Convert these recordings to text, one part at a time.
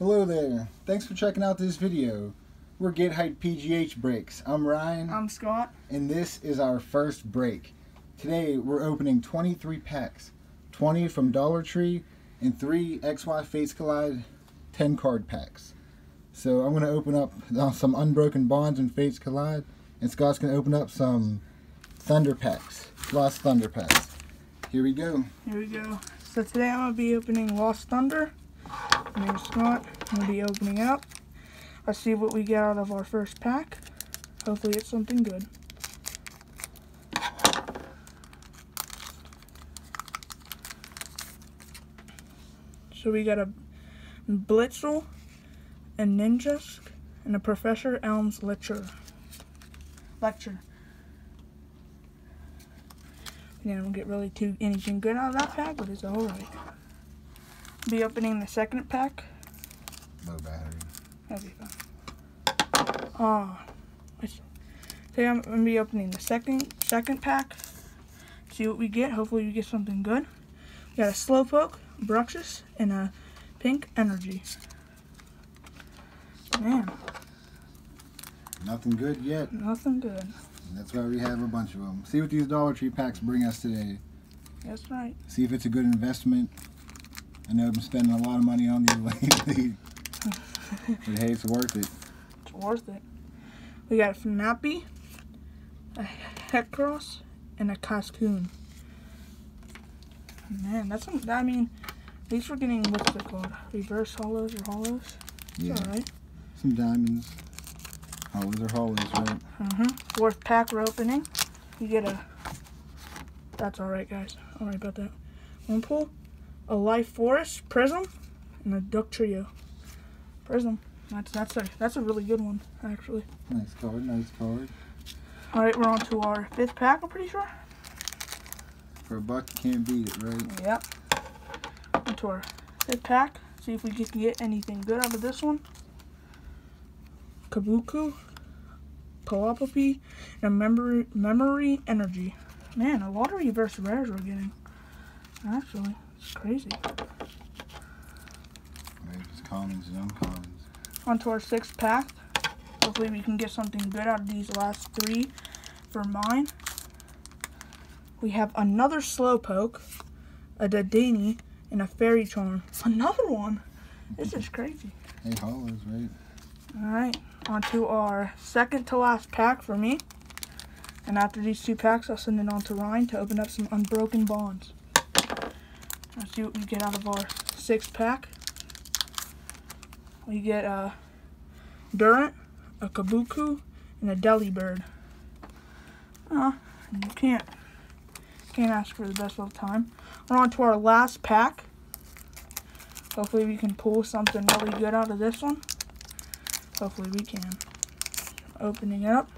Hello there. Thanks for checking out this video. We're Get Hype PGH Breaks. I'm Ryan, I'm Scott. and this is our first break. Today we're opening 23 packs, 20 from Dollar Tree, and 3 XY Fates Collide 10 card packs. So I'm going to open up uh, some Unbroken Bonds and Fates Collide, and Scott's going to open up some Thunder packs, Lost Thunder packs. Here we go. Here we go. So today I'm gonna be opening Lost Thunder. Name's Scott. I'm gonna be opening up. Let's see what we get out of our first pack. Hopefully it's something good. So we got a Blitzle, a Ninjask, and a Professor Elm's lecture. Lecture. Yeah, I don't get really too anything good out of that pack, but it's alright. Be opening the second pack. Low battery. That'll be fun. Ah, it's- today I'm gonna be opening the second second pack. See what we get. Hopefully we get something good. We got a Slowpoke, Bruxish, and a Pink Energy. Man, Nothing good yet. nothing good. And that's why we have a bunch of them. See what these Dollar Tree packs bring us today. That's right. See if it's a good investment. I know I've been spending a lot of money on these lately. but hey, it's worth it. It's worth it. We got a Fnappy, a Heracross, and a Cascoon. Man, that's some, I mean, at least we're getting, what's it called? Reverse hollows or hollows? Yeah. Alright. Some diamonds. Hollows are hollows, right? Uh-huh. Fourth pack we're opening. You get a, that's alright guys. Alright about that. One pull, a Life Forest Prism, and a Dugtrio. Uh, Prism. That's, that's a, that's a really good one, actually. Nice card, nice card. All right, we're on to our fifth pack. I'm pretty sure. For a buck, you can't beat it, right? Yep. On to our fifth pack. See if we can get anything good out of this one. Kabuku, Palopopi, and memory memory energy. Man, a lot of reverse rares we're getting. Actually, crazy. Right, just commons and uncommons. On to our sixth pack. Hopefully we can get something good out of these last three for mine. We have another Slowpoke, a Dedenne, and a Fairy Charm. Another one! This is crazy. Hey, hollows, right? Alright, on to our second to last pack for me. And after these two packs, I'll send it on to Ryan to open up some Unbroken Bonds. Let's see what we get out of our six pack. We get a Durant, a Kabuku, and a Delibird. Uh, you can't, can't ask for the best of time. We're on to our last pack. Hopefully we can pull something really good out of this one. Hopefully we can. Opening it up.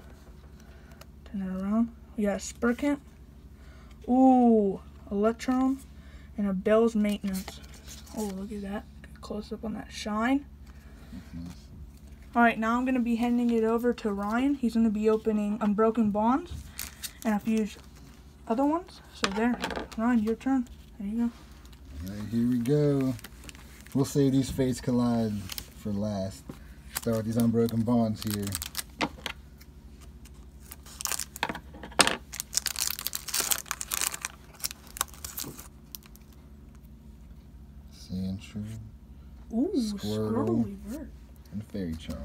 Turn it around. We got Spurkant. Ooh, Electron. And a Bell's Maintenance. Oh, look at that. Close up on that shine. Alright, now I'm going to be handing it over to Ryan. He's going to be opening Unbroken Bonds and a few other ones. So there. Ryan, your turn. There you go. Alright, here we go. We'll save these Fates Collide for last. Start with these Unbroken Bonds here. Sandshrew Ooh, Squirtle. And Fairy Charm.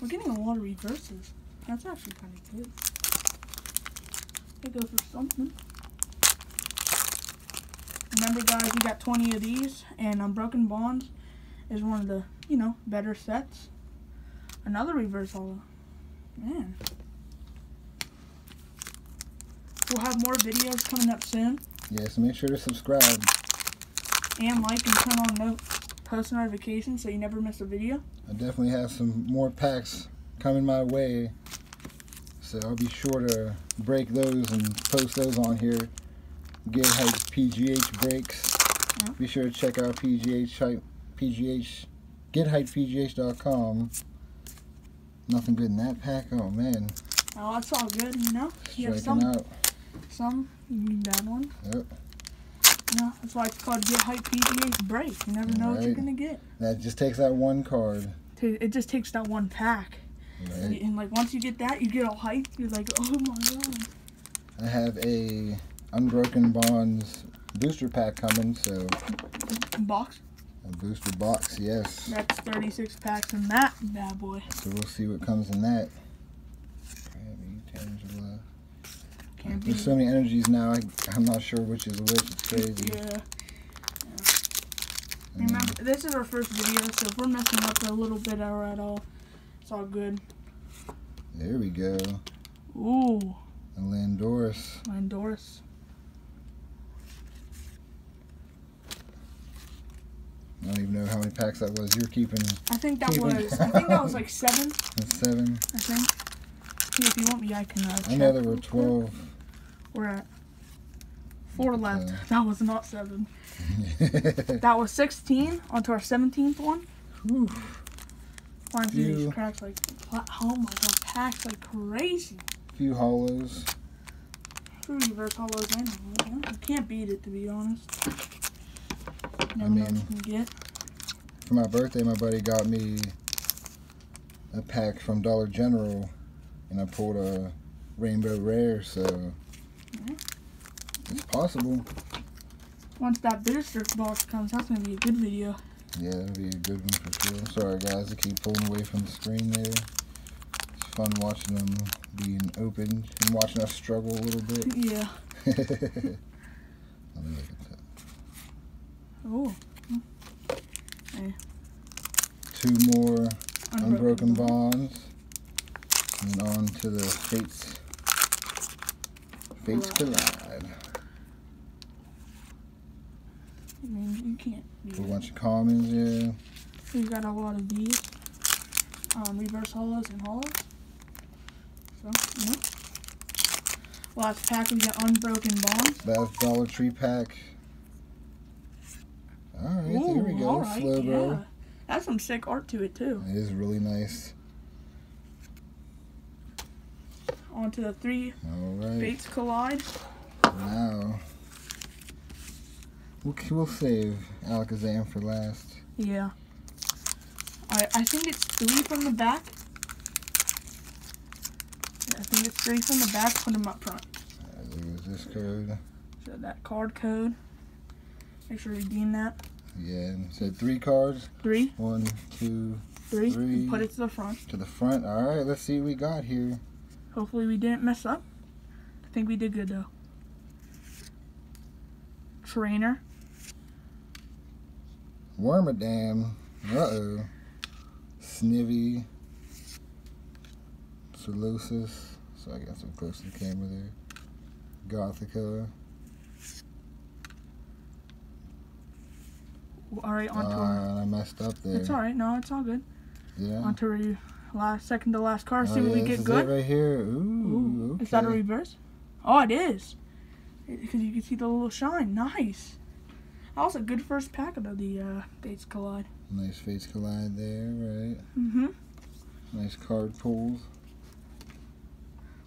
We're getting a lot of reverses. That's actually kind of good. They go for something. Remember, guys, we got 20 of these, and Unbroken Bonds is one of the, you know, better sets. Another reverse hollow. Man. We'll have more videos coming up soon. Yeah, so make sure to subscribe. And like and turn on no post notifications so you never miss a video. I definitely have some more packs coming my way. So I'll be sure to break those and post those on here. Get hype PGH breaks. Yeah. Be sure to check out PGH hype PGH gethypepgh.com. Nothing good in that pack. Oh man, Oh, it's all good, you know? You have some, out. some bad ones. Yep. No, that's why it's called Get Hype PGH Break. You never know what you're gonna get. That just takes that one card. It just takes that one pack, Right? and like once you get that, you get all hyped. You're like, oh my god. I have a Unbroken Bonds booster pack coming, so Box. a booster box, yes. That's 36 packs in that bad boy. So we'll see what comes in that. Tangela. Can't be. There's so many energies now. I, I'm not sure which is which. It's crazy. Yeah. Remember, this is our first video, so if we're messing up a little bit or at all, it's all good. there we go. Ooh, A Landorus. Landorus. I don't even know how many packs that was. You're keeping I think that Keep it. was. I think that was like seven. that's seven. I think. See, if you want me, I can. Uh, I know there were. 12. We're at four left. Okay. That was not seven. That was 16 onto our 17th one. Whew. Flying through Few. these cracks like, oh my god, packs like crazy. Few hollows. True reverse hollows and hollows. You can't beat it to be honest. Never I mean- can get. For my birthday, my buddy got me a pack from Dollar General, and I pulled a Rainbow Rare, so Mm-hmm. it's possible. Once that booster box comes, that's gonna be a good video. Yeah, it'll be a good one for sure. Sorry, guys, I keep pulling away from the screen there. It's fun watching them being opened and watching us struggle a little bit. Yeah. Let me look at that. Oh. Two more Unbroken Bonds. And on to the Fates. Collide. I mean, you can't beat A bunch of commons, yeah. We've got a lot of these. Um, reverse hollows and hollows. So, yeah. Last pack, we got Unbroken Bonds. Last Dollar Tree pack. Alright, there we go. Slow yeah. That's some sick art to it, too. It is really nice. On to the three Alright. Fates Collide. Now. We'll, we'll save Alakazam for last. Yeah. I, I think it's three from the back. Yeah, I think it's three from the back. Put them up front. Uh, There's this code. So that card code. Make sure you redeem that. Yeah, said three cards. Three. One, two, three. Three. Put it to the front. to the front. Alright, let's see what we got here. Hopefully we didn't mess up. I think we did good though. Trainer. Wormadam. Uh oh. Snivy. Solosis. So I got some close to the camera there. Gothita. All right, on to and I messed up there. It's all right. No, it's all good. Yeah. On to last second to last card. Oh, See what yeah, we get good. right here. Ooh, Ooh, okay. Is that a reverse? Oh, it is. Because you can see the little shine. Nice. That was a good first pack of the uh, Fates Collide. Nice Fates Collide there, right? Mm-hmm. Nice card pulls.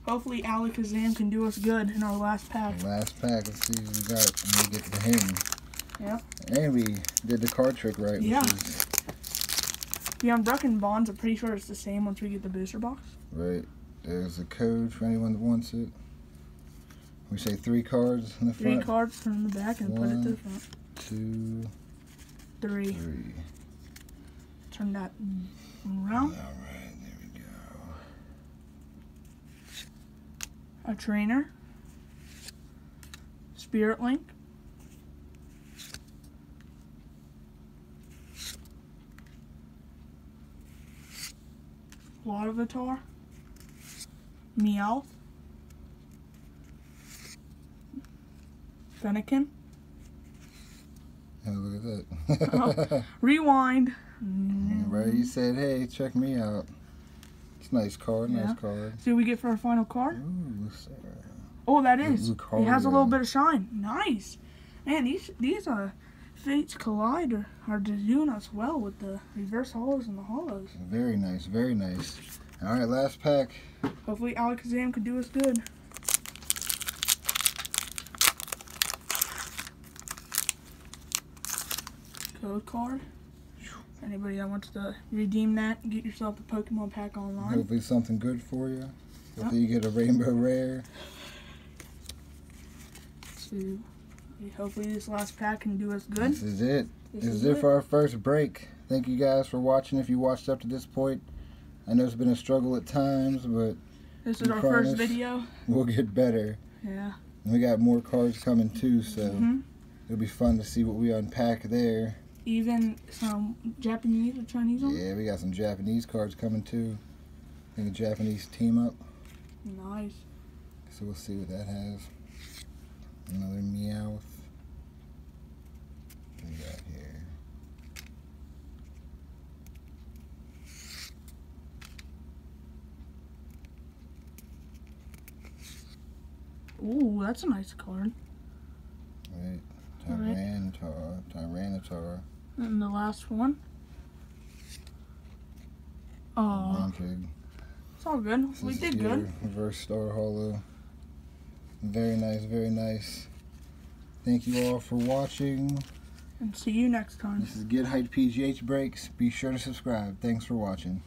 Hopefully Alakazam can do us good in our last pack. Last pack. Let's see what we got when we get to him. Yep. And we did the card trick right, Yeah. which is The Unbroken Bonds, I'm pretty sure it's the same once we get the booster box. right. There's a code for anyone that wants it. We say three cards in the Three front. cards from the back and put it to the front. Two, Three. three. Turn that All around. right, there we go. A trainer. Spirit Link. Larvitar. Meowth. Fennekin. Oh, look at that. Rewind. right, you said, hey, check me out. It's a nice card, Yeah. nice card. See what we get for our final card? Ooh. Oh, that is. It has a little bit of shine. Nice. Man, these these uh, Fates Collide are, just doing us well with the reverse hollows and the hollows. Very nice, very nice. All right, last pack. Hopefully Alakazam can do us good. code card. Anybody that wants to redeem that, get yourself a Pokemon pack online. Hopefully something good for you. Hopefully you get a rainbow rare. So, hopefully this last pack can do us good. This is it. This This is it for our first break. Thank you guys for watching. If you watched up to this point, I know it's been a struggle at times, but This is our first video. we'll get better. Yeah. And we got more cards coming too, so hmm it'll be fun to see what we unpack there. Even some Japanese or Chinese ones. Yeah, we got some Japanese cards coming too. I think a Japanese team up. Nice. So we'll see what that has. Another Meowth. We got here? Ooh, that's a nice card. Right. Tyranitar. Tyranitar. And the last one. Oh, Rampig. it's all good. This We did good. Reverse Star Hollow. Very nice, very nice. Thank you all for watching. And see you next time. This is Get Hyped PGH Breaks. Be sure to subscribe. Thanks for watching.